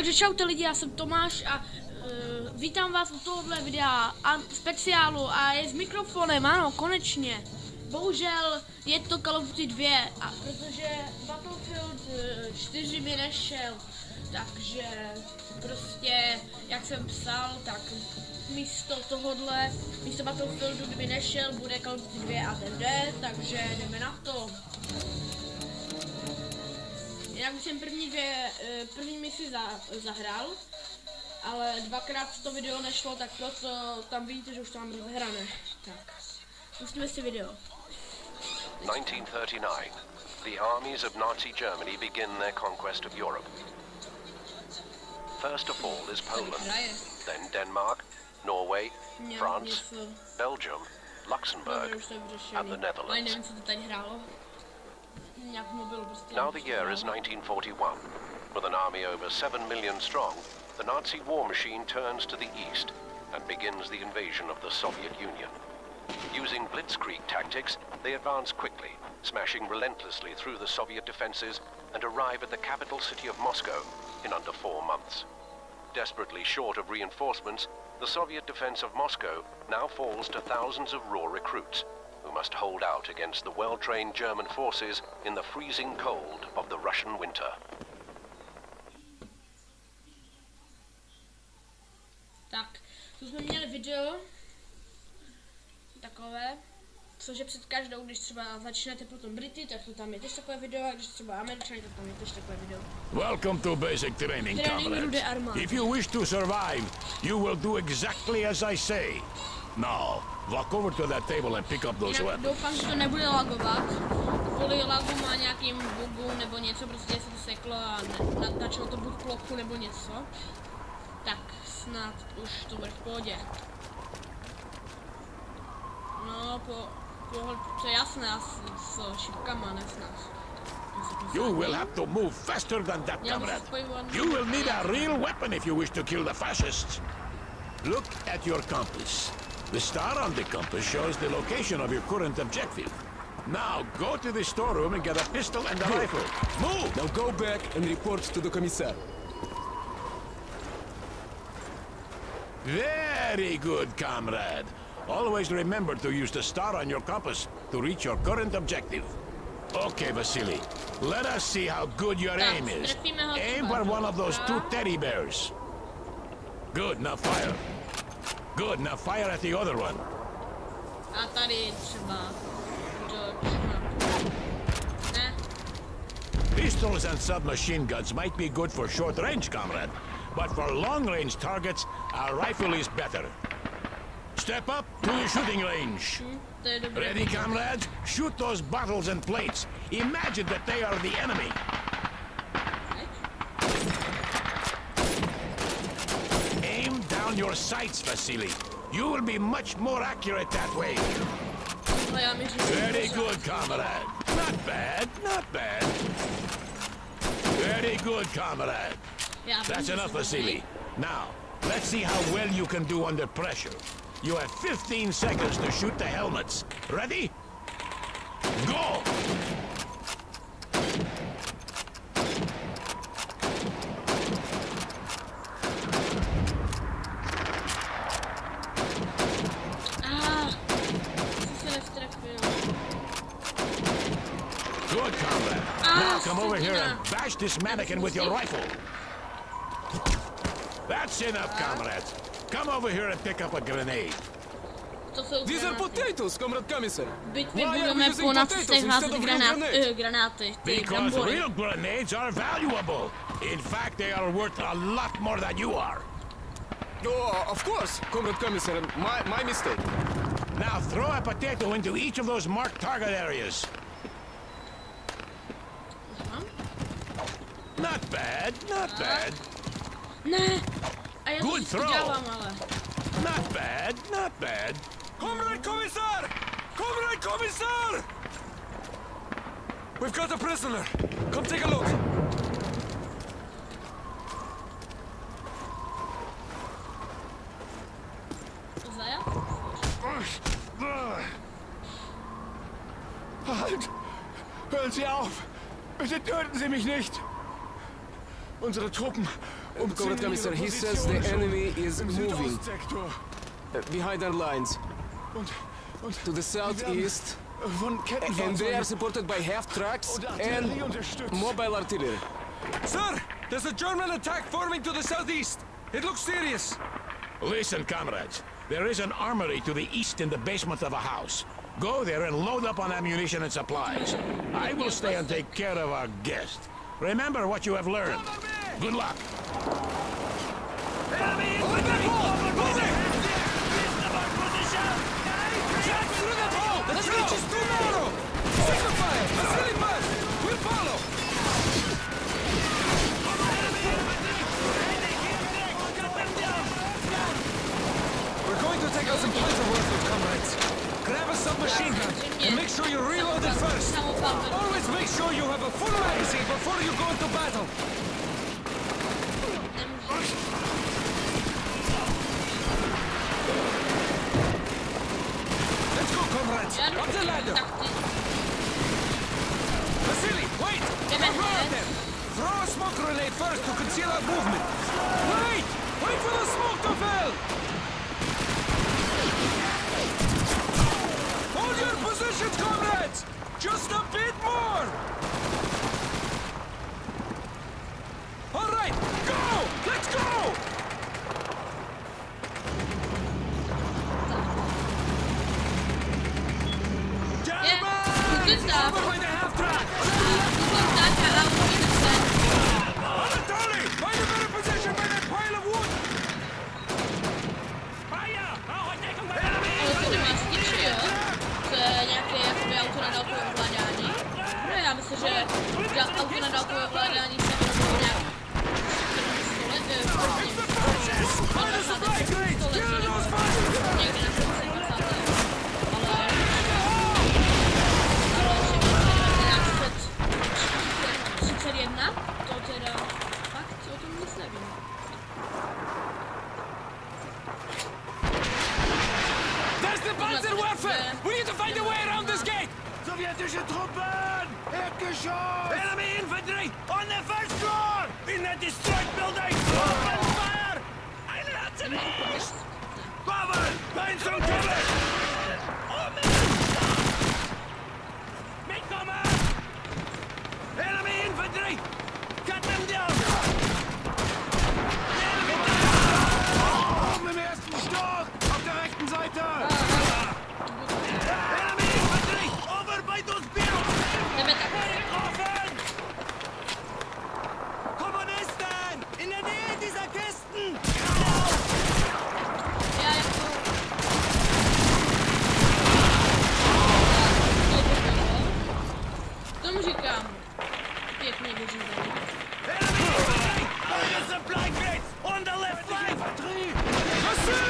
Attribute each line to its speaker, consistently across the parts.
Speaker 1: Takže čaute lidi, já jsem Tomáš a uh, vítám vás u tohohle videa a speciálu a je s mikrofonem, ano, konečně. Bohužel je to Call of Duty 2, a protože Battlefield 4 mi nešel, takže prostě, jak jsem psal, tak místo tohohle, místo Battlefieldu kdyby nešel, bude Call of Duty 2 a ten takže jdeme na to. Jinak už jsem první, dvě, eh, první misi za, zahrál, ale dvakrát to video nešlo, tak proto tam vidíte, že už to mám rozhrané. Tak, pustíme si video.
Speaker 2: 1939. The armies of Nazi Germany begin their conquest of Europe. First of all is Poland, then Denmark, Norway, France, Belgium, Luxembourg,
Speaker 1: to
Speaker 2: and the Netherlands. Now the year is 1941. With an army over 7 million strong, the Nazi war machine turns to the east and begins the invasion of the Soviet Union. Using blitzkrieg tactics, they advance quickly, smashing relentlessly through the Soviet defenses and arrive at the capital city of Moscow in under four months. Desperately short of reinforcements, the Soviet defense of Moscow now falls to thousands of raw recruits who must hold out against the well-trained German forces in the freezing cold of the Russian winter.
Speaker 1: Tak, tu jsme měli video. Takové. Cože před každou, když třeba začnete potom Brity, tak to tam je tež takové video, a když třeba Američany, tak tam je tež takové video.
Speaker 3: Welcome to basic training,
Speaker 1: Training
Speaker 3: comrades. If you wish to survive, you will do exactly as I say. Now, walk over to that table and pick up those
Speaker 1: Jinak
Speaker 3: weapons.
Speaker 1: doufám, že to nebude lagovat. Kvůli lagu má nějakým bugu nebo něco, prostě se to seklo a ne, to buď plochu nebo něco. Tak snad už to bude v pohodě. No, po, po, to je jasné, asi s šipkama, ne.
Speaker 3: You will have to move faster than that, comrade.
Speaker 1: this is quite one-
Speaker 3: You will need a real weapon if you wish to kill the fascists. Look at your compass. The star on the compass shows the location of your current objective. Now, go to the storeroom and get a pistol and a rifle. Move!
Speaker 4: Now go back and report to the commissar.
Speaker 3: Very good, comrade. Always remember to use the star on your compass to reach your current objective. Okay, Vasily. Let us see how good your
Speaker 1: Tak,
Speaker 3: aim is. Aim for one of those two teddy bears. Good, now fire. Good, now fire at the other one.
Speaker 1: Třeba
Speaker 3: Pistols and submachine guns might be good for short range, comrade. But for long range targets, a rifle is better. Step up to the shooting range.
Speaker 1: dobré.
Speaker 3: Ready, comrades? Shoot those bottles and plates. Imagine that they are the enemy. Aim down your sights, Vasily. You will be much more accurate that way. Very good, comrade. Not bad, not bad. Very good, comrade. That's enough, Vasily. Now, let's see how well you can do under pressure. You have 15 seconds to shoot the helmets. Ready? Go!
Speaker 1: Ah, co se nestrefil.
Speaker 3: Good, comrade.
Speaker 1: Ah,
Speaker 3: now come over here and bash this mannequin with your rifle. That's enough, comrades. Come over here and pick up a grenade.
Speaker 4: These are potatoes, comrade commissar.
Speaker 1: V bitvě
Speaker 4: Why are we using
Speaker 1: po
Speaker 4: potatoes
Speaker 1: nacistech
Speaker 4: instead of
Speaker 1: granát,
Speaker 4: grenades?
Speaker 1: uh, granáty, ty
Speaker 3: Because
Speaker 1: brambory.
Speaker 3: real grenades are valuable. In fact, they are worth a lot more than you are.
Speaker 4: Oh, of course, comrade commissar. My, my mistake.
Speaker 3: Now throw a potato into each of those marked target areas. Not bad, not bad,
Speaker 1: Ne! A to
Speaker 3: Good throw.
Speaker 1: ale.
Speaker 3: not bad, not bad.
Speaker 4: Comrade commissar! Comrade commissar! We've got a prisoner. Come take a look.
Speaker 3: Halt! Hören Sie auf! Bitte töten Sie mich nicht!
Speaker 4: Unsere Truppen
Speaker 5: Comrade
Speaker 4: umzingeln
Speaker 5: Commissar,
Speaker 4: ihre
Speaker 5: he says the enemy is moving uh, behind our lines
Speaker 4: Und, und
Speaker 5: to the southeast,
Speaker 4: von
Speaker 5: and they are supported by half tracks and mobile artillery.
Speaker 6: Sir, there's a German attack forming to the southeast. It looks serious.
Speaker 3: Listen, comrades. There is an armory to the east in the basement of a house. Go there and load up on ammunition and supplies. I will stay and take care of our guest. Remember what you have learned. Good luck.
Speaker 6: Jack through that hole! The trench is too narrow! Signify it! Vasily pass! We'll follow! We're going to take out some points of workload, comrades. Grab a submachine gun and make sure you reload it first. Always make sure you have a full magazine before you go into battle. Let's go, comrades. Up the ladder. Vasily, wait!
Speaker 1: jdeme
Speaker 6: Where are
Speaker 1: hned.
Speaker 6: them? Throw a smoke grenade first to conceal our movement. Wait! Wait for the smoke to fill! Hold your positions, comrades! Just a bit more! All right, go! Let's go!
Speaker 1: Je,
Speaker 6: Gentlemen!
Speaker 1: kudy stav.
Speaker 6: Over by the half track!
Speaker 1: Kudy tak a uvidíme se.
Speaker 6: Anatoly! Find a better position by that pile of wood!
Speaker 1: Ale to nemá stiči, jo? To je nějaké jakoby auto na dálkové ovládání. No já myslím, že za auto na dálkové ovládání se vyrobilo nějak v prvním stole, eh, v prvním, 20. století, nebo někdy na konci 20. Ale, ale že 1931, to teda fakt o tom nic nevím.
Speaker 6: There's the Panzerwerfer! We need to find a way around this gate! Enemy infantry on the first floor! In the destroyed building! Open fire! Eine Artillerie! Cover! Find some cover! Make cover! Enemy infantry! Cut them down!
Speaker 3: Oben im ersten Stock! Auf der rechten Seite!
Speaker 6: Enemy infantry! Over by those buildings!
Speaker 1: Jdeme tak.
Speaker 6: Getroffen! Kommunisten! In der Nähe dieser Kisten!
Speaker 1: Já jako... Tomu říkám. Pěkně vyřízený.
Speaker 6: Enemy infantry! On the supply crates! On the left flank!
Speaker 1: Nějaké raketometné vozidlo. Zbraně hromadného ničení.
Speaker 6: Enemy infantry! Other side of the crates! To our right! Get up to that building!
Speaker 1: Tady pojďte na pěkný výbuch. Tak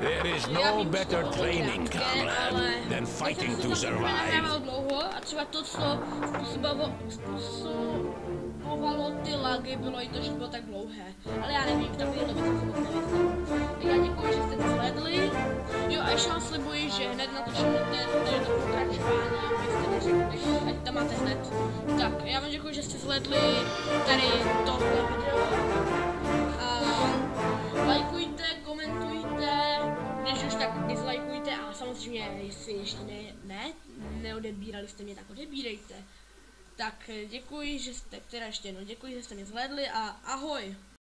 Speaker 3: There is no better training, comrade, than fighting to survive.
Speaker 1: dlouho a třeba to, co způsobovalo, způsobovalo ty lagy, bylo i to, že bylo tak dlouhé. Ale já nevím, moc. Tak já děkuji, že jste to sledli. Jo a ještě vám slibuji, že hned natočíme ten, pokračování, abyste neřekli, ať tam máte hned. Tak, já vám děkuji, že jste sledli tady jestli ještě ne, ne, neodebírali jste mě, tak odebírejte. Tak eh, děkuji, že jste, teda ještě jednou děkuji, že jste mě zhlédli a ahoj.